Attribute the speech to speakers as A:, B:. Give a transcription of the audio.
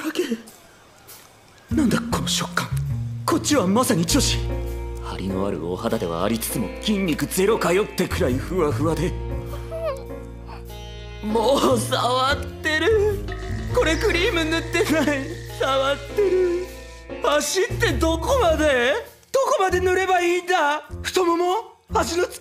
A: らけなんだこの食感。こっちはまさに女子。張りのあるお肌ではありつつも筋肉ゼロかよってくらいふわふわで。もう触ってる。これクリーム塗ってない。触ってる。足ってどこまで？どこまで塗ればいいんだ？太もも？足の付け